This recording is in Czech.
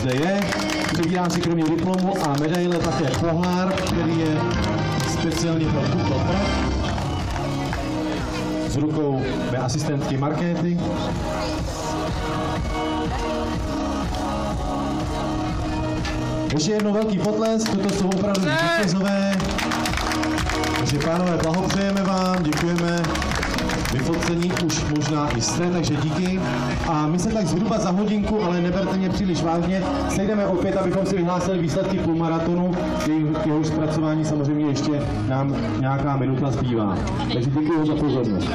zde je. Přebírám si kromě diplomu a medaile také pohár, který je speciálně pro tuto. S rukou mé asistentky Markéty. Ještě jednou velký potlesk, toto jsou opravdu vítězové. Takže pánové, blahopřejeme vám, děkujeme. Vyfocení už možná i jste, takže díky. A my se tak zhruba za hodinku, ale neberte mě příliš vážně, sejdeme opět, abychom si vyhlásili výsledky půlmaratonu. K jeho zpracování samozřejmě ještě nám nějaká minuta zbývá. Takže děkuji za pozornost.